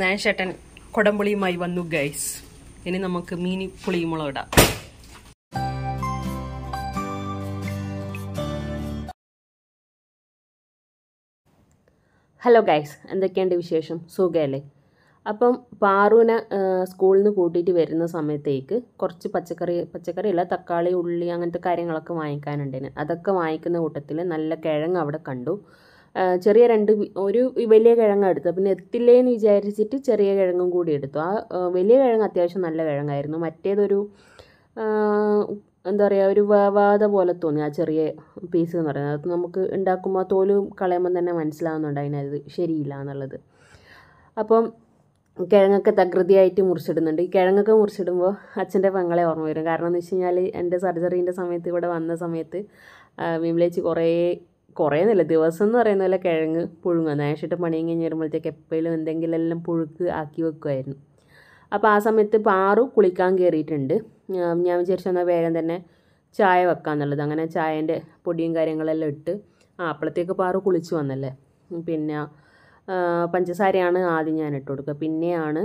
നാശേട്ടൻ കൊടംപുളിയുമായി വന്നു ഗൈസ് ഇനി നമുക്ക് മീനി പുളിയുമുളക് ഇടാം. ഹലോ ഗൈസ് എന്തൊക്കെയുണ്ട് വിശേഷം? സുഖമല്ലേ അപ്പം പാറുവിനെ സ്കൂളിൽ നിന്ന് കൂട്ടിയിട്ട് വരുന്ന സമയത്തേക്ക് കുറച്ച് പച്ചക്കറി പച്ചക്കറി അല്ല തക്കാളി ഉള്ളി അങ്ങനത്തെ കാര്യങ്ങളൊക്കെ വാങ്ങിക്കാനുണ്ടേന് അതൊക്കെ വാങ്ങിക്കുന്ന കൂട്ടത്തിൽ നല്ല കിഴങ്ങ് അവിടെ കണ്ടു. ചെറിയ രണ്ട് ഒരു വലിയ കിഴങ്ങ് എടുത്തു പിന്നെ എത്തില്ലേന്ന് വിചാരിച്ചിട്ട് ചെറിയ കിഴങ്ങും കൂടി എടുത്തു. ആ വലിയ കിഴങ്ങ് അത്യാവശ്യം നല്ല കിഴങ്ങായിരുന്നു. മറ്റേതൊരു എന്താ പറയുക ഒരു വേവാത പോലെ തോന്നി ആ ചെറിയ പീസ് എന്ന് പറയുന്നത്. അത് നമുക്ക് ഉണ്ടാക്കുമ്പോൾ തോൽ കളയുമ്പോൾ തന്നെ മനസ്സിലാവുന്നുണ്ട് അതിനത് ശരിയില്ല എന്നുള്ളത്. അപ്പം കിഴങ്ങൊക്കെ തകൃതിയായിട്ട് മുറിച്ചിടുന്നുണ്ട്. ഈ കിഴങ്ങൊക്കെ മുറിച്ചിടുമ്പോൾ അച്ഛന്റെ പെങ്ങളെ ഓർമ്മ വരും. കാരണം എന്ന് വെച്ച് കഴിഞ്ഞാൽ എന്റെ സർജറീന്റെ സമയത്ത് ഇവിടെ വന്ന സമയത്ത് വിമലേച്ച് കുറേ കുറേ നല്ല ദിവസം എന്ന് പറയുന്ന പോലെ കിഴങ്ങ് പുഴുങ്ങുക നേഷിട്ട് പണിയും കഴിഞ്ഞ് വരുമ്പോഴത്തേക്ക് എപ്പോഴും എന്തെങ്കിലും എല്ലാം പുഴുക്ക് ആക്കി വെക്കുമായിരുന്നു അപ്പോൾ ആ സമയത്ത് പാറു കുളിക്കാൻ കയറിയിട്ടുണ്ട് ഞാൻ വിചാരിച്ചു എന്നാൽ വേഗം തന്നെ ചായ വെക്കാന്നുള്ളത് അങ്ങനെ ചായേന്റെ പൊടിയും കാര്യങ്ങളെല്ലാം ഇട്ട് ആ അപ്പോഴത്തേക്ക് പാറു കുളിച്ച് വന്നല്ലേ. പിന്നെ പഞ്ചസാരയാണ് ആദ്യം ഞാൻ ഇട്ട് കൊടുക്കുക. പിന്നെയാണ്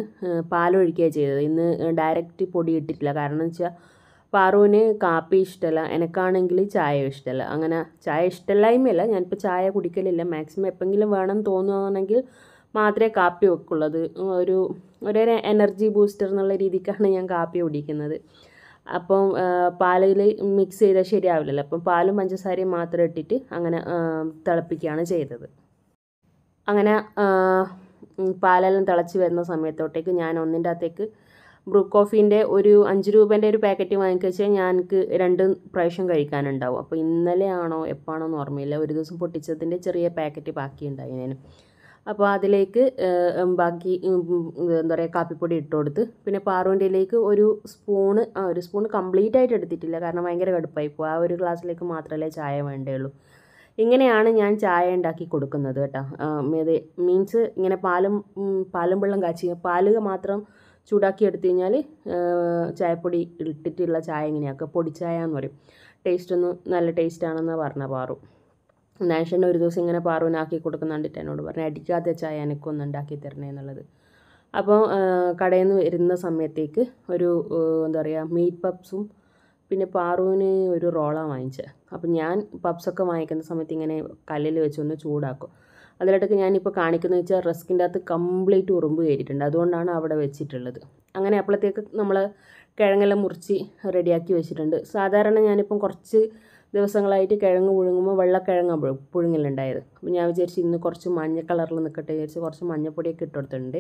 പാലൊഴിക്കുക ചെയ്തത്. ഇന്ന് ഡയറക്റ്റ് പൊടി ഇട്ടിട്ടില്ല. കാരണം എന്ന് വെച്ചാൽ പാറുവിന് കാപ്പി ഇഷ്ടമല്ല എനിക്കാണെങ്കിൽ ചായ ഇഷ്ടമല്ല അങ്ങനെ ചായ ഇഷ്ടമില്ലായ്മയല്ല ഞാനിപ്പോൾ ചായ കുടിക്കലില്ല. മാക്സിമം എപ്പോഴെങ്കിലും വേണം തോന്നുകയാണെങ്കിൽ മാത്രമേ കാപ്പി വെക്കുള്ളത്. ഒരു ഒരു എനർജി ബൂസ്റ്റർ എന്നുള്ള രീതിക്കാണ് ഞാൻ കാപ്പി കുടിക്കുന്നത്. അപ്പം പാലിൽ മിക്സ് ചെയ്താൽ ശരിയാവില്ലല്ലോ. അപ്പം പാലും പഞ്ചസാരയും മാത്രം ഇട്ടിട്ട് അങ്ങനെ തിളപ്പിക്കുകയാണ് ചെയ്തത്. അങ്ങനെ പാലെല്ലാം തിളച്ച് വരുന്ന സമയത്തോട്ടേക്ക് ഞാൻ ഒന്നിന്റെ അകത്തേക്ക് ബ്രൂ കോഫീന്റെ ഒരു അഞ്ച് രൂപേന്റെ ഒരു പാക്കറ്റ് വാങ്ങിക്കഴിച്ചാൽ ഞാൻ എനിക്ക് രണ്ട് പ്രാവശ്യം കഴിക്കാനുണ്ടാവും. അപ്പോൾ ഇന്നലെ ആണോ എപ്പോഴാണോ എന്ന് ഓർമ്മയില്ല. ഒരു ദിവസം പൊട്ടിച്ചതിന്റെ ചെറിയ പാക്കറ്റ് ബാക്കി ഉണ്ടായി ഞാൻ അപ്പോൾ അതിലേക്ക് ബാക്കി എന്താ പറയുക കാപ്പിപ്പൊടി ഇട്ട് കൊടുത്ത് പിന്നെ പാറുവിന്റെയിലേക്ക് ഒരു സ്പൂണ് ഒരു സ്പൂൺ കംപ്ലീറ്റ് ആയിട്ട് എടുത്തിട്ടില്ല. കാരണം ഭയങ്കര കടുപ്പായി പോകും ആ ഒരു ഗ്ലാസ്സിലേക്ക് മാത്രമല്ലേ ചായ വേണ്ടേയുള്ളൂ. ഇങ്ങനെയാണ് ഞാൻ ചായ ഉണ്ടാക്കി കൊടുക്കുന്നത് കേട്ടോ. മീൻസ് ഇങ്ങനെ പാലും പാലും വെള്ളം കാച്ചി പാൽ മാത്രം ചൂടാക്കി എടുത്തു കഴിഞ്ഞാൽ ചായപ്പൊടി ഇട്ടിട്ടുള്ള ചായ ഇങ്ങനെയാക്കുക പൊടിച്ചായ എന്ന് പറയും. ടേസ്റ്റ് ഒന്ന് നല്ല ടേസ്റ്റ് ആണെന്ന് പറഞ്ഞ പാറു. നാഷന്റെ ഒരു ദിവസം ഇങ്ങനെ പാറുവിനാക്കി കൊടുക്കുന്ന കണ്ടിട്ട് എന്നോട് പറഞ്ഞു അടിക്കാത്ത ചായ എനിക്കൊന്ന് ഉണ്ടാക്കി തരണേ എന്നുള്ളത്. അപ്പോൾ കടയിൽ നിന്ന് വരുന്ന സമയത്തേക്ക് ഒരു എന്താ പറയുക മീറ്റ് പപ്സും പിന്നെ പാറുവിന് ഒരു റോളാണ് വാങ്ങിച്ചത്. അപ്പം ഞാൻ പപ്സൊക്കെ വാങ്ങിക്കുന്ന സമയത്ത് ഇങ്ങനെ കല്ലിൽ വെച്ചൊന്ന് ചൂടാക്കും. അതിലിടയ്ക്ക് ഞാനിപ്പോൾ കാണിക്കുന്നത് വെച്ചാൽ റസ്കിന്റെ അകത്ത് കംപ്ലീറ്റ് ഉറുമ്പ് കയറിയിട്ടുണ്ട്. അതുകൊണ്ടാണ് അവിടെ വെച്ചിട്ടുള്ളത്. അങ്ങനെ അപ്പോഴത്തേക്ക് നമ്മൾ കിഴങ്ങെല്ലാം മുറിച്ച് റെഡിയാക്കി വെച്ചിട്ടുണ്ട്. സാധാരണ ഞാനിപ്പം കുറച്ച് ദിവസങ്ങളായിട്ട് കിഴങ്ങ് പുഴുങ്ങുമ്പോൾ വെള്ളക്കിഴങ്ങ് പുഴുങ്ങലുണ്ടായത്. അപ്പോൾ ഞാൻ വിചാരിച്ചു ഇന്ന് കുറച്ച് മഞ്ഞ കളറിൽ നിൽക്കട്ടെ വിചാരിച്ച് കുറച്ച് മഞ്ഞപ്പൊടിയൊക്കെ ഇട്ട് കൊടുത്തിട്ടുണ്ട്.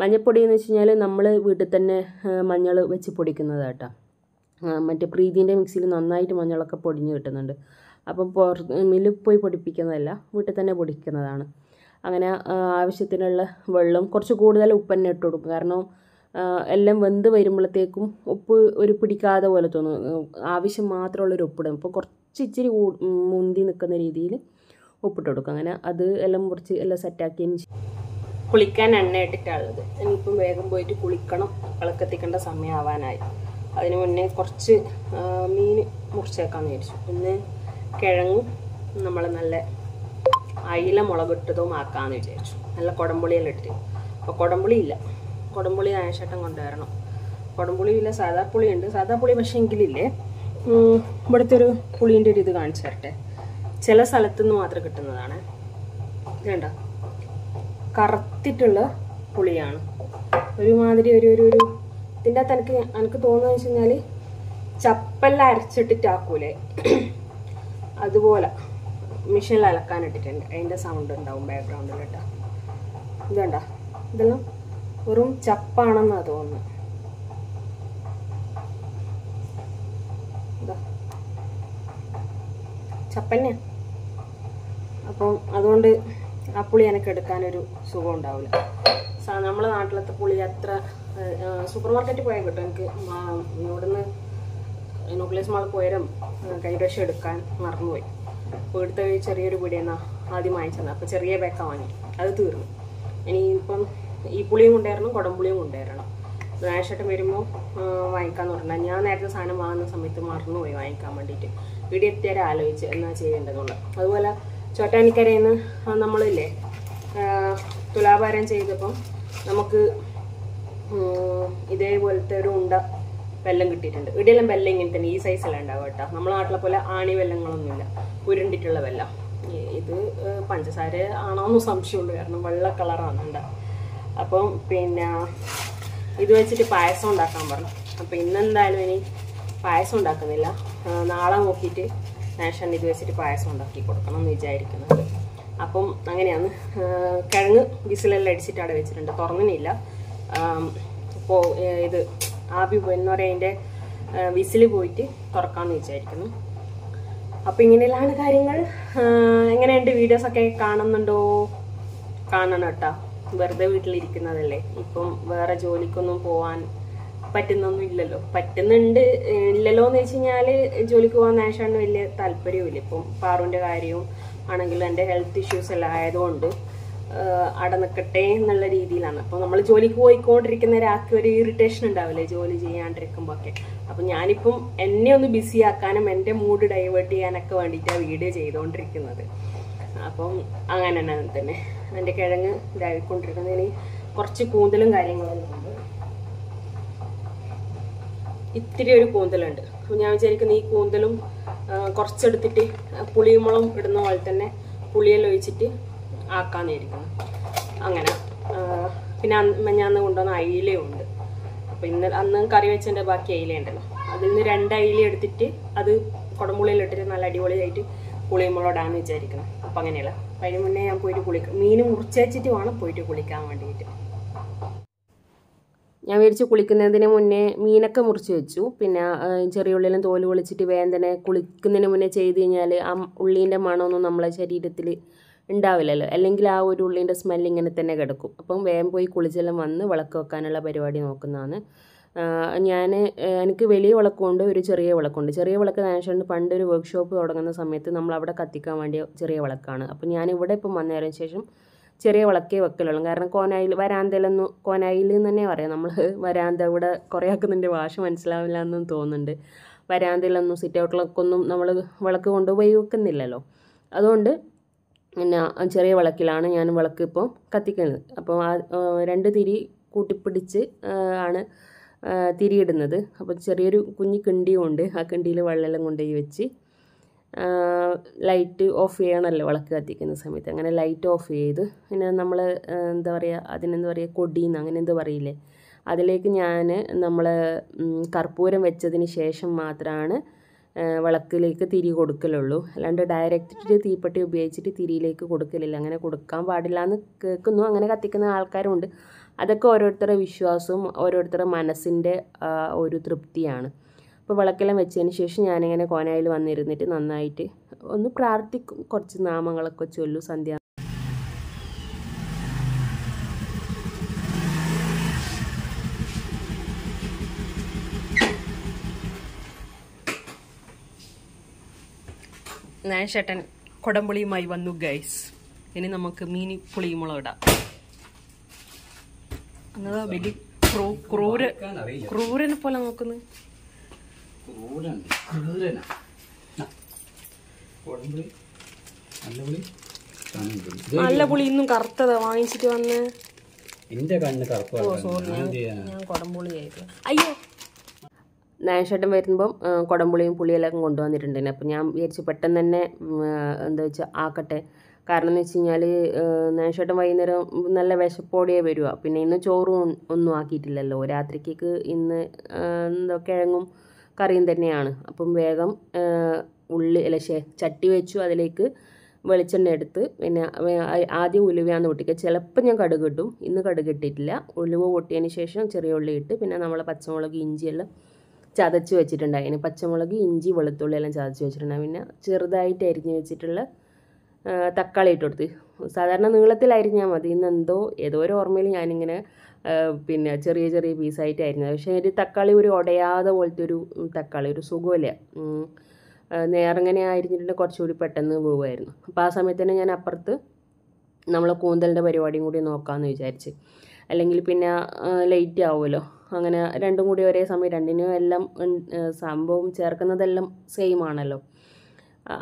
മഞ്ഞപ്പൊടി എന്ന് വെച്ച് കഴിഞ്ഞാൽ നമ്മൾ വീട്ടിൽ തന്നെ മഞ്ഞൾ വെച്ച് പൊടിക്കുന്നതാട്ടോ. മറ്റേ പ്രീതിന്റെ മിക്സിയിൽ നന്നായിട്ട് മഞ്ഞളൊക്കെ പൊടിഞ്ഞ് കിട്ടുന്നുണ്ട്. അപ്പം പുറ മില്ലിൽ പോയി പൊടിപ്പിക്കുന്നതല്ല വീട്ടിൽ തന്നെ പൊടിക്കുന്നതാണ്. അങ്ങനെ ആവശ്യത്തിനുള്ള വെള്ളം കുറച്ച് കൂടുതൽ ഉപ്പ് തന്നെ ഇട്ട് കൊടുക്കും. കാരണം എല്ലാം വെന്ത് വരുമ്പോഴത്തേക്കും ഉപ്പ് ഒരു പിടിക്കാതെ പോലെ തോന്നും. ആവശ്യം മാത്രമുള്ളൊരു ഉപ്പിടും. അപ്പോൾ കുറച്ച് ഇച്ചിരി മുന്തി നിൽക്കുന്ന രീതിയിൽ ഉപ്പിട്ട് കൊടുക്കും. അങ്ങനെ അത് എല്ലാം കുറച്ച് എല്ലാം സെറ്റാക്കിയതിന് കുളിക്കാൻ എണ്ണ ഇട്ടിട്ടാണുള്ളത്. ഇനിയിപ്പം വേഗം പോയിട്ട് കുളിക്കണം. വിളക്കെത്തിക്കേണ്ട സമയമാവാനായി. അതിന് മുന്നേ കുറച്ച് മീൻ മുറിച്ചേക്കാമെന്ന് വിചാരിച്ചു. ഒന്ന് കിഴങ്ങും നമ്മൾ നല്ല അയില മുളകിട്ടതും ആക്കാമെന്ന് വിചാരിച്ചു. നല്ല കുടംപുളിയെല്ലാം ഇട്ട് അപ്പോൾ കുടംപുളി ഇല്ല. കുടംപുളി ആയശേട്ടം കൊണ്ടുവരണം. കുടംപുളി ഇല്ല സാദാ പുളി ഉണ്ട് സാദാ പുളി പക്ഷേ എങ്കിലില്ലേ ഇവിടുത്തെ ഒരു പുളീന്റെ ഒരു ഇത് കാണിച്ചു തരട്ടെ. ചില സ്ഥലത്തുനിന്ന് മാത്രം കിട്ടുന്നതാണ്. വേണ്ട കറുത്തിട്ടുള്ള പുളിയാണ്. ഒരുമാതിരി ഒരു ഒരു ഒരു ഇതിന്റെ അകത്ത് എനിക്ക് എനിക്ക് തോന്നുന്നത് വെച്ച് കഴിഞ്ഞാൽ ചപ്പെല്ലാം അരച്ചിട്ടിട്ടാക്കൂലേ അതുപോലെ മെഷീനിൽ അലക്കാനിട്ടിട്ടുണ്ട്. അതിന്റെ സൗണ്ട് ഉണ്ടാവും ബാക്ക്ഗ്രൗണ്ടിൽ കേട്ടോ. ഇതുണ്ട? ഇതെല്ലാം വെറും ചപ്പാണെന്നാണ് തോന്നുന്നത്. ചപ്പന്നെ അപ്പം അതുകൊണ്ട് ആ പുളി എനിക്ക് എടുക്കാനൊരു സുഖം ഉണ്ടാവില്ല നമ്മളെ നാട്ടിലത്തെ പുളി അത്ര സൂപ്പർ മാർക്കറ്റിൽ പോയാൽ കിട്ടും. എനിക്ക് ഇവിടുന്ന് ന്യൂക്ലിയസ് മാൾ പോയാലും കൈവശം എടുക്കാൻ മറന്നുപോയി. അപ്പോൾ എടുത്ത ചെറിയൊരു പൊടിയെന്നാ ആദ്യം വാങ്ങിച്ചത്. അപ്പോൾ ചെറിയ പേക്ക വാങ്ങി. അത് തീർന്നു. ഇനി ഇപ്പം ഈ പുളിയും കൊണ്ടുവരണം കുടംപുളിയും കൊണ്ടുവരണം. നാശട്ടം വരുമ്പോൾ വാങ്ങിക്കാന്ന് പറഞ്ഞാൽ ഞാൻ നേരത്തെ സാധനം വാങ്ങുന്ന സമയത്ത് മറന്നുപോയി വാങ്ങിക്കാൻ വേണ്ടിയിട്ട്. ഇവിടെ എത്തിയാലും ആലോചിച്ച് എന്നാ ചെയ്യേണ്ടതുള്ളത് അതുപോലെ ചോട്ടാനിക്കരയിൽ നിന്ന് നമ്മളില്ലേ തുലാഭാരം ചെയ്തപ്പം നമുക്ക് ഇതേപോലത്തെ ഒരു ഉണ്ട വെല്ലം കിട്ടിയിട്ടുണ്ട്. ഇടയിലും വെല്ലം ഇങ്ങനെ തന്നെ ഈ സൈസല്ല ഉണ്ടാവുക കേട്ടോ. നമ്മളെ നാട്ടിലെ പോലെ ആണി വെല്ലങ്ങളൊന്നുമില്ല. ഉരുണ്ടിട്ടുള്ള വെല്ലം. ഇത് പഞ്ചസാര ആണോന്ന് സംശയമുള്ളൂ കാരണം വെള്ള കളറാണ് ഉണ്ടാവുക അപ്പം പിന്നെ ഇത് വെച്ചിട്ട് പായസം ഉണ്ടാക്കാൻ പറഞ്ഞു. അപ്പം ഇന്നെന്തായാലും ഇനി പായസം ഉണ്ടാക്കുന്നില്ല. നാളെ നോക്കിയിട്ട് നാഷൻ ഇത് വെച്ചിട്ട് പായസം ഉണ്ടാക്കി കൊടുക്കണം എന്ന് വിചാരിക്കുന്നുണ്ട്. അപ്പം അങ്ങനെയാണ്. കിഴങ്ങ് വിസിലെല്ലാം അടിച്ചിട്ട് അവിടെ വെച്ചിട്ടുണ്ട്. തുറന്നിനില്ല. ഇപ്പോൾ ഇത് ആവി എന്ന് അതിന്റെ വിസിൽ പോയിട്ട് തുറക്കാമെന്ന് വിചാരിക്കുന്നു. അപ്പം ഇങ്ങനെയെല്ലാം കാര്യങ്ങൾ. എങ്ങനെയുണ്ട് വീഡിയോസൊക്കെ കാണുന്നുണ്ടോ? കാണണം കേട്ടോ. വെറുതെ വീട്ടിലിരിക്കുന്നതല്ലേ. ഇപ്പം വേറെ ജോലിക്കൊന്നും പോവാൻ പറ്റുന്നൊന്നും ഇല്ലല്ലോ. പറ്റുന്നുണ്ട് ഇല്ലല്ലോ എന്ന് വെച്ച് കഴിഞ്ഞാൽ ജോലിക്ക് പോകാൻ നേഷാണ് വലിയ താല്പര്യവും ഇല്ല ഇപ്പം പാറുവിന്റെ കാര്യവും ആണെങ്കിലും എന്റെ ഹെൽത്ത് ഇഷ്യൂസ് എല്ലാം ആയതുകൊണ്ട് അവിടെ നിൽക്കട്ടെ എന്നുള്ള രീതിയിലാണ്. അപ്പോൾ നമ്മൾ ജോലിക്ക് പോയിക്കൊണ്ടിരിക്കുന്ന ഒരാൾക്ക് ഒരു ഇറിറ്റേഷൻ ഉണ്ടാവില്ലേ? ജോലി ചെയ്യാണ്ടിരിക്കുമ്പോൾ ഒക്കെ അപ്പം ഞാനിപ്പം എന്നെ ഒന്ന് ബിസി ആക്കാനും എന്റെ മൂഡ് ഡൈവേർട്ട് ചെയ്യാനൊക്കെ വേണ്ടിയിട്ടാണ് വീഡിയോ ചെയ്തുകൊണ്ടിരിക്കുന്നത് അപ്പം അങ്ങനെ തന്നെ. തന്നെ എന്റെ കിഴങ്ങ് ഇതായിക്കൊണ്ടിരിക്കുന്നതിന് കുറച്ച് കൂന്തലും കാര്യങ്ങളും ഇത്തിരി ഒരു കൂന്തലുണ്ട്. അപ്പോൾ ഞാൻ വിചാരിക്കുന്ന ഈ കൂന്തലും കുറച്ചെടുത്തിട്ട് പുളിയുമുളം ഇടുന്ന പോലെ തന്നെ പുളിയെല്ലാം ഒഴിച്ചിട്ട് വിചാരിക്കുന്നു അങ്ങനെ. പിന്നെ ഞാൻ കൊണ്ടുവന്ന അയിലയും ഉണ്ട് അപ്പം ഇന്ന് അന്ന് കറി വെച്ചതിന്റെ ബാക്കി അയില ഉണ്ടല്ലോ. അതിൽ നിന്ന് രണ്ട് അയില എടുത്തിട്ട് അത് കുടമ്പുളിയിലിട്ടിട്ട് നല്ല അടിപൊളിയായിട്ട് പുളിയുമുളം ഇടാന്ന് വിചാരിക്കണം. അപ്പം അങ്ങനെയല്ല. അപ്പം അതിന് മുന്നേ ഞാൻ പോയിട്ട് കുളിക്കാം മീൻ മുറിച്ചേച്ചിട്ട് വേണം പോയിട്ട് കുളിക്കാൻ വേണ്ടിയിട്ട്. ഞാൻ മേടിച്ച് കുളിക്കുന്നതിന് മുന്നേ മീനൊക്കെ മുറിച്ച് വെച്ചു. പിന്നെ ചെറിയ ഉള്ളിലും തോൽ കുളിച്ചിട്ട് വേദന കുളിക്കുന്നതിന് മുന്നേ ചെയ്ത് കഴിഞ്ഞാൽ ആ ഉള്ളീന്റെ മണമൊന്നും നമ്മളെ ശരീരത്തിൽ ഉണ്ടാവില്ലല്ലോ. അല്ലെങ്കിൽ ആ ഒരു ഉള്ളിന്റെ സ്മെല്ല് ഇങ്ങനെ തന്നെ കിടക്കും. അപ്പം വേഗം പോയി കുളിച്ചെല്ലാം വന്ന് വിളക്ക് വെക്കാനുള്ള പരിപാടി നോക്കുന്നതാണ്. ഞാൻ എനിക്ക് വലിയ വിളക്കുണ്ട് ഒരു ചെറിയ വിളക്കുണ്ട്. ചെറിയ വിളക്ക് നനച്ചുകൊണ്ട് പണ്ട് ഒരു വർക്ക്ഷോപ്പ് തുടങ്ങുന്ന സമയത്ത് നമ്മൾ അവിടെ കത്തിക്കാൻ വേണ്ടിയ ചെറിയ വിളക്കാണ്. അപ്പം ഞാൻ ഇവിടെ ഇപ്പം വന്നതിന് ശേഷം ചെറിയ വിളക്കേ വെക്കലുള്ളൂ. കാരണം കോനായിൽ വരാന്തയിലൊന്നും കോനായിൽ എന്ന് തന്നെ പറയാം. നമ്മൾ വരാന്ത ഇവിടെ കുറേ ആക്കുന്നതിന്റെ ഭാഷ മനസ്സിലാവില്ല എന്നും തോന്നുന്നുണ്ട്. വരാന്തയിലൊന്നും സിറ്റ് ഔട്ടിലൊക്കെ ഒന്നും നമ്മൾ വിളക്ക് കൊണ്ടുപോയി വെക്കുന്നില്ലല്ലോ അതുകൊണ്ട് പിന്നെ ചെറിയ വിളക്കിലാണ് ഞാൻ വിളക്ക് ഇപ്പോൾ കത്തിക്കുന്നത്. അപ്പോൾ ആ രണ്ട് തിരി കൂട്ടിപ്പിടിച്ച് ആണ് തിരിയിടുന്നത്. അപ്പോൾ ചെറിയൊരു കുഞ്ഞു കിണ്ടിയും ഉണ്ട്. ആ കിണ്ടിയിൽ വെള്ളമെല്ലാം കൊണ്ടുപോയി വെച്ച് ലൈറ്റ് ഓഫ് ചെയ്യണമല്ലോ വിളക്ക് കത്തിക്കുന്ന സമയത്ത്. അങ്ങനെ ലൈറ്റ് ഓഫ് ചെയ്ത് പിന്നെ നമ്മൾ എന്താ പറയുക അതിനെന്താ പറയുക കൊടിയെന്ന് അങ്ങനെ എന്തോ പറയില്ലേ? അതിലേക്ക് ഞാൻ നമ്മൾ കർപ്പൂരം വെച്ചതിന് ശേഷം മാത്രമാണ് വിളക്കിലേക്ക് തിരി കൊടുക്കലുള്ളൂ. അല്ലാണ്ട് ഡയറക്റ്റ് തീപ്പെട്ടി ഉപയോഗിച്ചിട്ട് തിരിയിലേക്ക് കൊടുക്കലില്ല. അങ്ങനെ കൊടുക്കാൻ പാടില്ല എന്ന് കേൾക്കുന്നു. അങ്ങനെ കത്തിക്കുന്ന ആൾക്കാരുണ്ട്. അതൊക്കെ ഓരോരുത്തരുടെ വിശ്വാസവും ഓരോരുത്തരുടെ മനസ്സിന്റെ ഒരു തൃപ്തിയാണ്. അപ്പോൾ വിളക്കെല്ലാം വെച്ചതിന് ശേഷം ഞാനിങ്ങനെ കോനായിൽ വന്നിരുന്നിട്ട് നന്നായിട്ട് ഒന്ന് പ്രാർത്ഥിക്കും. കുറച്ച് നാമങ്ങളൊക്കെ ചൊല്ലു സന്ധ്യ നാശേട്ടൻ കൊടംപുളിയുമായി വന്നു ഗൈസ് ഇനി നമുക്ക് മീനി പുളിയുമുളക് ഇടാം. എന്നതാ വലിയ ക്രൂ ക്രൂര ക്രൂരനെ പോലെ നോക്കുന്നു. നല്ല പുളി ഇന്നും കറുത്തതാ വാങ്ങിച്ചിട്ട് വന്ന്. എന്റെ കണ്ണ് കറുപ്പ് ഞാൻ എന്ത് ഞാൻ കൊടംപുളി ആയിരുന്നു അയ്യോ നായശേട്ടൻ വരുമ്പം കുടംപുളിയും പുളിയെല്ലാം കൊണ്ടുവന്നിട്ടുണ്ടായിരുന്നു. അപ്പം ഞാൻ വിചാരിച്ചു പെട്ടെന്ന് തന്നെ എന്താ വെച്ചാൽ ആക്കട്ടെ. കാരണം എന്ന് വെച്ച് കഴിഞ്ഞാൽ നായശേട്ടൻ വൈകുന്നേരം നല്ല വിശപ്പോടിയേ വരുക. പിന്നെ ഇന്ന് ചോറും ഒന്നും ആക്കിയിട്ടില്ലല്ലോ. രാത്രിക്കേക്ക് ഇന്ന് എന്തോ കിഴങ്ങും കറിയും തന്നെയാണ്. അപ്പം വേഗം ഉള്ളി അല്ല ചട്ടി വെച്ചു അതിലേക്ക് വെളിച്ചെണ്ണ എടുത്ത് പിന്നെ ആദ്യം ഉലുവയാന്ന് പൊട്ടിക്കുക. ചിലപ്പോൾ ഞാൻ കടുക് ഇട്ടും ഇന്ന് കടുക് ഇട്ടിട്ടില്ല. ഉലുവ പൊട്ടിയതിന് ശേഷം ചെറിയ ഉള്ളി ഇട്ട് പിന്നെ നമ്മൾ പച്ചമുളക് ഇഞ്ചിയെല്ലാം ചതച്ച് വെച്ചിട്ടുണ്ടായിന് പച്ചമുളക് ഇഞ്ചി വെളുത്തുള്ളി എല്ലാം ചതച്ച് വെച്ചിട്ടുണ്ടായി. പിന്നെ ചെറുതായിട്ട് അരിഞ്ഞ് വെച്ചിട്ടുള്ള തക്കാളി ഇട്ട് കൊടുത്ത്. സാധാരണ നീളത്തിൽ അരിഞ്ഞാൽ മതി. ഇന്ന് എന്തോ ഏതോ ഒരു ഓർമ്മയിൽ ഞാനിങ്ങനെ പിന്നെ ചെറിയ ചെറിയ പീസായിട്ട് അരിഞ്ഞത്. പക്ഷേ ഒരു തക്കാളി ഒരു ഉടയാതെ പോലത്തെ ഒരു തക്കാളി ഒരു സുഖമില്ല. നേരങ്ങനെ ആ, കുറച്ചുകൂടി പെട്ടെന്ന് പോവുമായിരുന്നു അപ്പോൾ ആ സമയത്ത് തന്നെ ഞാൻ അപ്പുറത്ത് നമ്മളെ കൂന്തലിന്റെ പരിപാടിയും കൂടി നോക്കാമെന്ന് വിചാരിച്ച്. അല്ലെങ്കിൽ പിന്നെ ലേറ്റ് ആവുമല്ലോ. അങ്ങനെ രണ്ടും കൂടി ഒരേ സമയം രണ്ടിനും എല്ലാം സംഭവം ചേർക്കുന്നതെല്ലാം സെയിം ആണല്ലോ.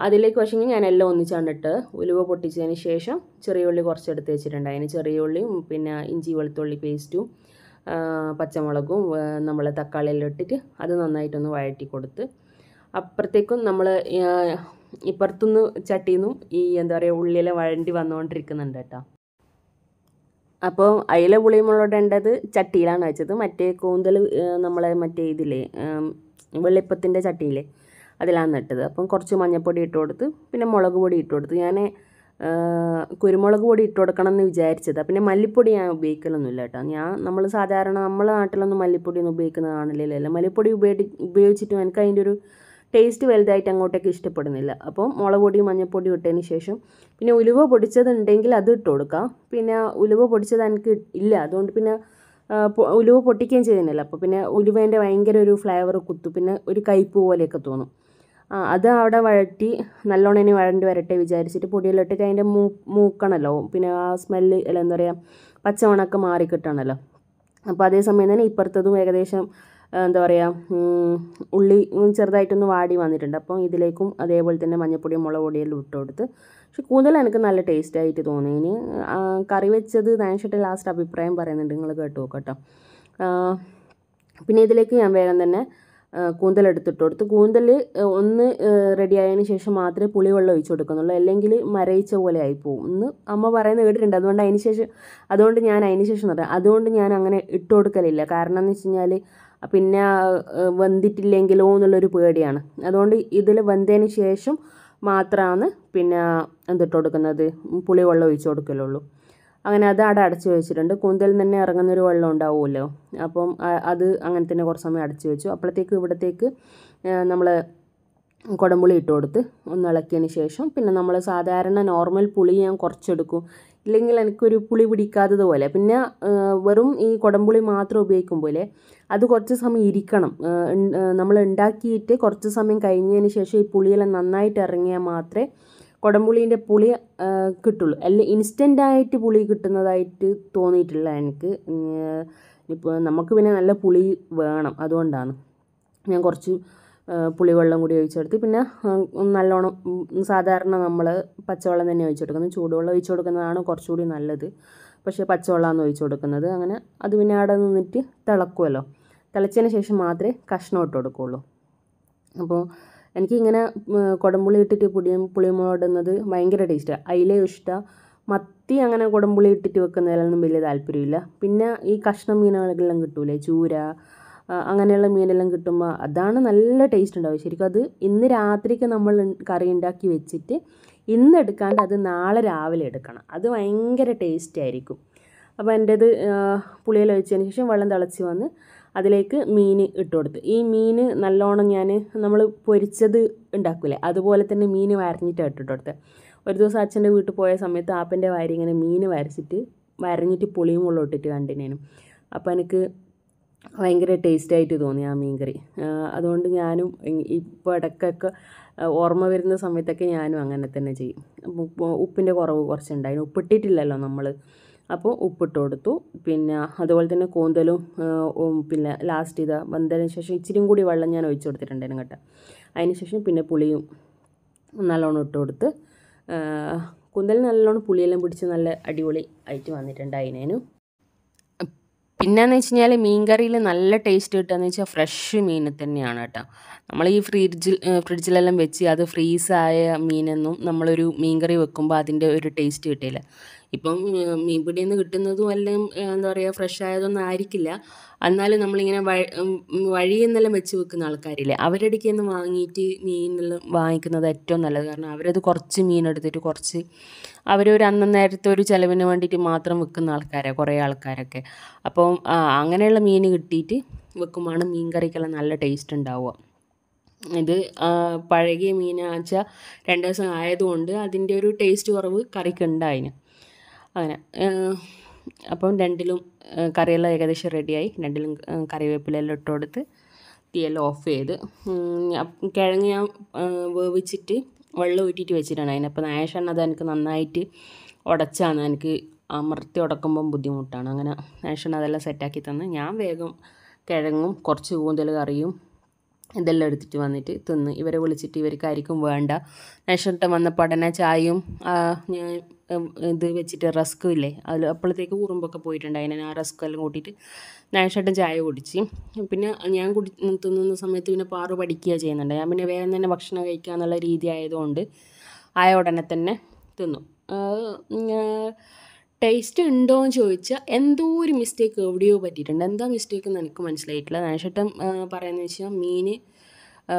അതിലേക്ക് വശങ്കിൽ ഞാൻ എല്ലാം ഒന്നിച്ചാണ് ഇട്ട് ഉലുവ പൊട്ടിച്ചതിന് ശേഷം ചെറിയ ഉള്ളി കുറച്ച് എടുത്ത് വെച്ചിട്ടുണ്ട്. അതിന് ചെറിയ ഉള്ളിയും പിന്നെ ഇഞ്ചി വെളുത്തുള്ളി പേസ്റ്റും പച്ചമുളകും നമ്മൾ തക്കാളി എല്ലാം ഇട്ടിട്ട് അത് നന്നായിട്ടൊന്ന് വഴറ്റി കൊടുത്ത് അപ്പുറത്തേക്കും നമ്മൾ ഇപ്പുറത്തുനിന്ന് ചട്ടിയിൽ നിന്നും ഈ എന്താ പറയുക ഉള്ളിയെല്ലാം വഴണ്ടി വന്നുകൊണ്ടിരിക്കുന്നുണ്ട് കേട്ടോ. അപ്പോൾ അയില പുളിമുളകിടേണ്ടത് ചട്ടിയിലാണ് വെച്ചത്. മറ്റേ കൂന്തൽ നമ്മളെ മറ്റേ ഇതില്ലേ ഉം, വെള്ളിപ്പത്തിന്റെ ചട്ടിയില്ലേ അതിലാണ് നട്ടത്. അപ്പം കുറച്ച് മഞ്ഞൾപ്പൊടി ഇട്ട് കൊടുത്ത് പിന്നെ മുളക് പൊടി ഇട്ട് കൊടുത്ത്. ഞാൻ കുരുമുളക് പൊടി ഇട്ട് കൊടുക്കണം എന്ന് വിചാരിച്ചത്. പിന്നെ മല്ലിപ്പൊടി ഞാൻ ഉപയോഗിക്കലൊന്നുമില്ല കേട്ടോ. ഞാൻ നമ്മൾ സാധാരണ നമ്മളെ നാട്ടിലൊന്നും മല്ലിപ്പൊടിയൊന്നും ഉപയോഗിക്കുന്നത് കാണില്ലല്ലോ. മല്ലിപ്പൊടി ഉപയോഗി ഉപയോഗിച്ചിട്ടും എനിക്ക് അതിന്റെ ഒരു ടേസ്റ്റ് വലുതായിട്ട് അങ്ങോട്ടേക്ക് ഇഷ്ടപ്പെടുന്നില്ല. അപ്പോൾ മുളക് പൊടിയും മഞ്ഞൾപ്പൊടിയും ഇട്ടതിന് ശേഷം പിന്നെ ഉലുവ പൊടിച്ചതുണ്ടെങ്കിൽ അത് ഇട്ട് കൊടുക്കാം. പിന്നെ ഉലുവ പൊടിച്ചത് എനിക്ക് ഇല്ല. അതുകൊണ്ട് പിന്നെ ഉലുവ പൊട്ടിക്കുകയും ചെയ്യുന്നില്ല അപ്പോൾ പിന്നെ ഉലുവേന്റെ ഭയങ്കര ഒരു ഫ്ലേവർ കുത്തു. പിന്നെ ഒരു കയ്പ്പ് പോലെയൊക്കെ തോന്നും. ആ അത് അവിടെ വഴറ്റി നല്ലോണം ഇനി വഴണ്ടി വരട്ടെ വിചാരിച്ചിട്ട് പൊടിയെല്ലാം ഇട്ടിട്ട് അതിന്റെ മൂ മൂക്കണല്ലോ. പിന്നെ ആ സ്മെല്ല് അല്ല എന്താ പറയുക പച്ചമണമൊക്കെ മാറി കിട്ടണമല്ലോ അപ്പോൾ അതേ സമയം തന്നെ ഇപ്പുറത്തതും ഏകദേശം എന്താ പറയുക ഉള്ളി ചെറുതായിട്ടൊന്ന് വാടി വന്നിട്ടുണ്ട്. അപ്പം ഇതിലേക്കും അതേപോലെ തന്നെ മഞ്ഞപ്പൊടിയും മുളക് പൊടിയെല്ലാം ഇട്ട് കൊടുത്ത്. പക്ഷെ കൂടുതൽ എനിക്ക് നല്ല ടേസ്റ്റ് ആയിട്ട് തോന്നി. ഇനി കറി വെച്ചത് നാൻഷിട്ട് ലാസ്റ്റ് അഭിപ്രായം പറയുന്നുണ്ട്. നിങ്ങൾ കേട്ട് നോക്കട്ടോ. പിന്നെ ഇതിലേക്ക് ഞാൻ വേഗം തന്നെ കൂന്തൽ എടുത്തിട്ട് കൊടുത്ത്. കൂന്തൽ ഒന്ന് റെഡി ആയതിന് ശേഷം മാത്രമേ പുളിവെള്ളം ഒഴിച്ചു കൊടുക്കുന്നുള്ളൂ. അല്ലെങ്കിൽ മരയിച്ച പോലെ ആയിപ്പോവും. ഇന്ന് അമ്മ പറയുന്നത് കേട്ടിട്ടുണ്ട്. അതുകൊണ്ട് അതിന് ശേഷം അതുകൊണ്ട് ഞാൻ അതിന് ശേഷം പറയാം. അതുകൊണ്ട് ഞാൻ അങ്ങനെ ഇട്ട് കൊടുക്കലില്ല. കാരണം എന്ന് വെച്ച് കഴിഞ്ഞാൽ പിന്നെ വെന്തിട്ടില്ലെങ്കിലോ എന്നുള്ളൊരു പേടിയാണ്. അതുകൊണ്ട് ഇതിൽ വെന്തതിന് ശേഷം മാത്രമാണ് പിന്നെ എന്തിട്ട് കൊടുക്കുന്നത്? പുളിവെള്ളം ഒഴിച്ച് കൊടുക്കലുള്ളൂ. അങ്ങനെ അത് അവിടെ അടച്ച് വെച്ചിട്ടുണ്ട്. കൂന്തൽ തന്നെ ഇറങ്ങുന്നൊരു വെള്ളം ഉണ്ടാവുമല്ലോ. അപ്പം അത് അങ്ങനെ തന്നെ കുറച്ച് സമയം അടച്ച് വെച്ചു. അപ്പോഴത്തേക്ക് ഇവിടത്തേക്ക് നമ്മൾ കുടംപുളി ഇട്ട് കൊടുത്ത് ഒന്ന് ഇളക്കിയതിന് ശേഷം പിന്നെ നമ്മൾ സാധാരണ നോർമൽ പുളി ഞാൻ കുറച്ചെടുക്കും ഇല്ലെങ്കിൽ എനിക്കൊരു പുളി പിടിക്കാത്തത് പോലെ പിന്നെ വെറും ഈ കുടംപുളി മാത്രം ഉപയോഗിക്കുമ്പോൾ അത് കുറച്ച് സമയം ഇരിക്കണം. നമ്മൾ ഉണ്ടാക്കിയിട്ട് കുറച്ച് സമയം കഴിഞ്ഞതിന് ശേഷം ഈ പുളിയെല്ലാം നന്നായിട്ട് ഇറങ്ങിയാൽ മാത്രമേ കുടംപുളീന്റെ പുളി കിട്ടുള്ളൂ. അല്ല ഇൻസ്റ്റന്റായിട്ട് പുളി കിട്ടുന്നതായിട്ട് തോന്നിയിട്ടില്ല എനിക്ക്. ഇപ്പോൾ നമുക്ക് പിന്നെ നല്ല പുളി വേണം. അതുകൊണ്ടാണ് ഞാൻ കുറച്ച് പുളിവെള്ളം കൂടി ഒഴിച്ചെടുത്ത്. പിന്നെ നല്ലോണം സാധാരണ നമ്മൾ പച്ചവെള്ളം തന്നെ ഒഴിച്ചു കൊടുക്കുന്നത്. ചൂടുവെള്ളം ഒഴിച്ചു കൊടുക്കുന്നതാണ് കുറച്ചുകൂടി നല്ലത്. പക്ഷേ പച്ചവെള്ളമാണ് ഒഴിച്ചു കൊടുക്കുന്നത്. അങ്ങനെ അത് പിന്നെ അവിടെ നിന്നിട്ട് തിളക്കുമല്ലോ തിളച്ചതിന് ശേഷം മാത്രമേ കഷ്ണം ഇട്ട് കൊടുക്കുകയുള്ളൂ. അപ്പോൾ എനിക്കിങ്ങനെ കുടംപുളി ഇട്ടിട്ട് പുളിയും പുളിമുളക് ഇടുന്നത് ഭയങ്കര ടേസ്റ്റാണ് അതിലേ ഇഷ്ടമാണ് മത്തി അങ്ങനെ കുടംപുളി ഇട്ടിട്ട് വെക്കുന്നതിലൊന്നും വലിയ താല്പര്യമില്ല. പിന്നെ ഈ കഷ്ണം മീനുകളെല്ലാം കിട്ടൂലേ? ചൂര അങ്ങനെയുള്ള മീനെല്ലാം കിട്ടുമ്പോൾ അതാണ് നല്ല ടേസ്റ്റ് ഉണ്ടാവും ശരിക്കും അത് ഇന്ന് രാത്രിക്ക് നമ്മൾ കറി ഉണ്ടാക്കി വെച്ചിട്ട് ഇന്ന് എടുക്കാണ്ട് അത് നാളെ രാവിലെ എടുക്കണം. അത് ഭയങ്കര ടേസ്റ്റ് ആയിരിക്കും. അപ്പോൾ എന്റേത് പുളിയിൽ ഒഴിച്ചതിന് ശേഷം വെള്ളം തിളച്ച് വന്ന് അതിലേക്ക് മീൻ ഇട്ട് കൊടുത്ത്. ഈ മീൻ നല്ലോണം ഞാൻ നമ്മൾ പൊരിച്ചത് ഉണ്ടാക്കൂലേ അതുപോലെ തന്നെ മീൻ വരഞ്ഞിട്ടാണ് ഇട്ടിട്ട് കൊടുത്തത് ഒരു ദിവസം അച്ഛന്റെ വീട്ടിൽ പോയ സമയത്ത് ആപ്പന്റെ വാരി ഇങ്ങനെ മീൻ വരച്ചിട്ട് വരഞ്ഞിട്ട് പുളിയും മുള്ളും ഇട്ടിട്ട് കണ്ടിനേനും. അപ്പോൾ എനിക്ക് ഭയങ്കര ടേസ്റ്റായിട്ട് തോന്നി ആ മീൻകറി. അതുകൊണ്ട് ഞാനും ഇപ്പോൾ ഇടയ്ക്കൊക്കെ ഓർമ്മ വരുന്ന സമയത്തൊക്കെ ഞാനും അങ്ങനെ തന്നെ ചെയ്യും. ഉപ്പ് ഉപ്പിന്റെ കുറവ് കുറച്ചുണ്ടായിരുന്നു. ഉപ്പിട്ടിട്ടില്ലല്ലോ നമ്മൾ അപ്പോൾ ഉപ്പിട്ട് കൊടുത്തു. പിന്നെ അതുപോലെ തന്നെ കൂന്തലും പിന്നെ ലാസ്റ്റ് ഇതാ വന്നതിന് ശേഷം ഇച്ചിരിയും കൂടി വെള്ളം ഞാൻ ഒഴിച്ചു കൊടുത്തിട്ടുണ്ടായിരുന്നു കേട്ടോ. അതിന് ശേഷം പിന്നെ പുളിയും നല്ലോണം ഇട്ട് കൊടുത്ത് കുന്തൽ നല്ലോണം പുളിയെല്ലാം പിടിച്ച് നല്ല അടിപൊളി ആയിട്ട് വന്നിട്ടുണ്ടായിനേനു. പിന്നെന്ന് വെച്ച് കഴിഞ്ഞാൽ മീൻകറിയിൽ നല്ല ടേസ്റ്റ് കിട്ടുകയെന്ന് വെച്ചാൽ ഫ്രഷ് മീൻ തന്നെയാണ് കേട്ടോ. നമ്മൾ ഈ ഫ്രിഡ്ജിൽ ഫ്രിഡ്ജിലെല്ലാം വെച്ച് അത് ഫ്രീസായ മീനൊന്നും നമ്മളൊരു മീൻകറി വെക്കുമ്പോൾ അതിന്റെ ഒരു ടേസ്റ്റ് കിട്ടില്ല. ഇപ്പം മീൻപിടിയിൽ നിന്ന് കിട്ടുന്നതും എല്ലാം എന്താ പറയുക ഫ്രഷ് ആയതൊന്നും ആയിരിക്കില്ല. എന്നാലും നമ്മളിങ്ങനെ വഴി ഉം, വഴിയിൽ വെച്ച് വെക്കുന്ന ആൾക്കാരില്ലേ അവരുടെ അടുക്കൽ നിന്ന് വാങ്ങിയിട്ട് മീനെല്ലാം വാങ്ങിക്കുന്നത് ഏറ്റവും നല്ലത്. കാരണം അവരത് കുറച്ച് മീൻ എടുത്തിട്ട് കുറച്ച് അവരൊരു അന്നേരത്തെ ഒരു ചിലവിന് വേണ്ടിയിട്ട് മാത്രം വെക്കുന്ന ആൾക്കാരാണ് കുറേ ആൾക്കാരൊക്കെ. അപ്പം അങ്ങനെയുള്ള മീൻ കിട്ടിയിട്ട് വെക്കുമ്പോഴാണ് മീൻ കറിക്കെല്ലാം നല്ല ടേസ്റ്റ് ഉണ്ടാവുക. ഇത് പഴകിയ മീനാച്ച രണ്ട് ദിവസം ആയതുകൊണ്ട് അതിന്റെ ഒരു ടേസ്റ്റ് കുറവ് കറിക്കുണ്ടായിന്. അങ്ങനെ അപ്പം രണ്ടിലും കറിയെല്ലാം ഏകദേശം റെഡിയായി. രണ്ടിലും കറിവേപ്പിലെല്ലാം ഇട്ട് കൊടുത്ത് തീയെല്ലാം ഓഫ് ചെയ്ത്. കിഴങ്ങ് ഞാൻ വേവിച്ചിട്ട് വെള്ളം ഊറ്റിയിട്ട് വെച്ചിട്ടാണ് അതിനപ്പം നായഷണ്ണ അത് എനിക്ക് നന്നായിട്ട് ഉടച്ചാണ്. എനിക്ക് അമർത്തി ഉടക്കുമ്പം ബുദ്ധിമുട്ടാണ്. അങ്ങനെ നായഷണ്ണ അതെല്ലാം സെറ്റാക്കി തന്ന്. ഞാൻ വേഗം കിഴങ്ങും കുറച്ച് കൂന്തൽ കറിയും ഇതെല്ലാം എടുത്തിട്ട് വന്നിട്ട് തിന്ന്. ഇവരെ വിളിച്ചിട്ട് ഇവർക്കായിരിക്കും വേണ്ട. നഷ്ടം വന്ന പഠന ചായയും ഇത് വെച്ചിട്ട് റസ്കും ഇല്ലേ? അതിൽ അപ്പോഴത്തേക്ക് ഉറുമ്പൊക്കെ ഞാൻ ആ റസ്ക് എല്ലാം കൂട്ടിയിട്ട് നൈഷട്ടും ചായ കുടിച്ച്. പിന്നെ ഞാൻ കുടി തിന്നുന്ന സമയത്ത് പിന്നെ പാറു പഠിക്കുക ചെയ്യുന്നുണ്ട്. ഞാൻ പിന്നെ വേഗം തന്നെ ഭക്ഷണം കഴിക്കുക എന്നുള്ള രീതി ആയതുകൊണ്ട് ആയ ഉടനെ തന്നെ തിന്നു. ടേസ്റ്റ് ഉണ്ടോ എന്ന് ചോദിച്ചാൽ എന്തോ ഒരു മിസ്റ്റേക്ക് എവിടെയോ പറ്റിയിട്ടുണ്ട്. എന്താ മിസ്റ്റേക്ക് എന്ന് എനിക്ക് മനസ്സിലായിട്ടില്ല. നാശട്ടം പറയുന്നത് വെച്ചാൽ മീൻ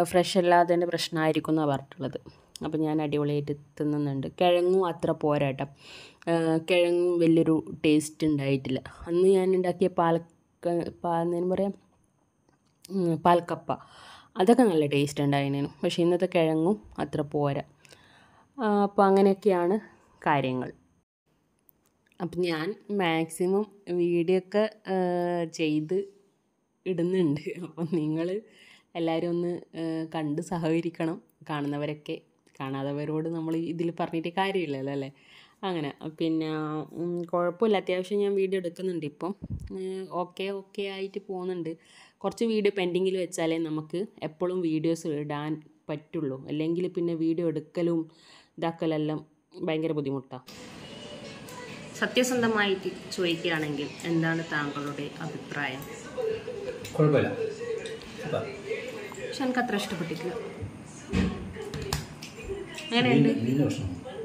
ഫ്രഷ് അല്ലാത്തതിന്റെ പ്രശ്നമായിരിക്കും എന്നാണ് പറഞ്ഞിട്ടുള്ളത്. അപ്പോൾ ഞാൻ അടിപൊളിയായിട്ട് തിന്നുന്നുണ്ട്. കിഴങ്ങും അത്ര പോരാട്ടം. കിഴങ്ങും വലിയൊരു ടേസ്റ്റ് ഉണ്ടായിട്ടില്ല. അന്ന് ഞാൻ ഉണ്ടാക്കിയ പാലക്ക പാലെന്ന് പറയാം പാൽക്കപ്പ. അതൊക്കെ നല്ല ടേസ്റ്റ് ഉണ്ടായിരുന്നു പക്ഷേ ഇന്നത്തെ കിഴങ്ങും അത്ര പോരാ. അപ്പോൾ അങ്ങനെയൊക്കെയാണ് കാര്യങ്ങൾ. അപ്പം ഞാൻ മാക്സിമം വീഡിയോ ഒക്കെ ചെയ്ത് ഇടുന്നുണ്ട്. അപ്പം നിങ്ങൾ എല്ലാവരും ഒന്ന് കണ്ട് സഹകരിക്കണം. കാണുന്നവരൊക്കെ കാണാത്തവരോട് നമ്മൾ ഇതിൽ പറഞ്ഞിട്ട് കാര്യമില്ലല്ലോ അല്ലേ? അങ്ങനെ. പിന്നെ കുഴപ്പമില്ല. അത്യാവശ്യം ഞാൻ വീഡിയോ എടുക്കുന്നുണ്ട് ഇപ്പം. ഓക്കെ ഓക്കെ ആയിട്ട് പോകുന്നുണ്ട്. കുറച്ച് വീഡിയോ പെൻഡിങ്ങിൽ വെച്ചാലേ നമുക്ക് എപ്പോഴും വീഡിയോസ് ഇടാൻ പറ്റുള്ളൂ. അല്ലെങ്കിൽ പിന്നെ വീഡിയോ എടുക്കലും ഇതാക്കലെല്ലാം ഭയങ്കര ബുദ്ധിമുട്ടാണ് സത്യസന്ധമായിട്ട് ചോദിക്കുകയാണെങ്കിൽ എന്താണ് താങ്കളുടെ അഭിപ്രായം? കുഴപ്പമില്ല. പക്ഷെ എനിക്ക് അത്ര ഇഷ്ടപ്പെട്ടിട്ടില്ല.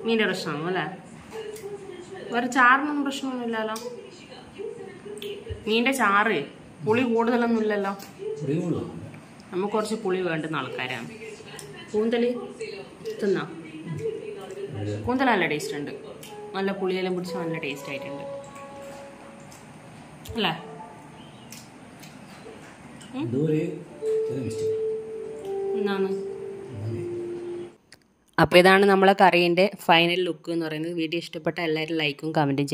മീന്റെ പ്രശ്നമാണോ അല്ലേ? വേറെ ചാറിനൊന്നും പ്രശ്നമൊന്നുമില്ലല്ലോ. മീന്റെ ചാറ് പുളി കൂടുതലൊന്നും ഇല്ലല്ലോ. നമുക്ക് കുറച്ച് പുളി വേണ്ടുന്ന ആൾക്കാരാണ്. കൂന്തൽ തിന്നാ? കൂന്തൽ നല്ല ടേസ്റ്റ് ഉണ്ട്. നല്ല പുളിയെല്ലാം പിടിച്ച് നല്ല ടേസ്റ്റ് ആയിട്ടുണ്ട്. അല്ലേ? എന്നാണ് അപ്പോൾ ഇതാണ് നമ്മളെ കറീന്റെ ഫൈനൽ ലുക്ക് എന്ന് പറയുന്നത്. വീഡിയോ ഇഷ്ടപ്പെട്ട എല്ലാവരും ലൈക്കും കമന്റും ചെയ്യണം.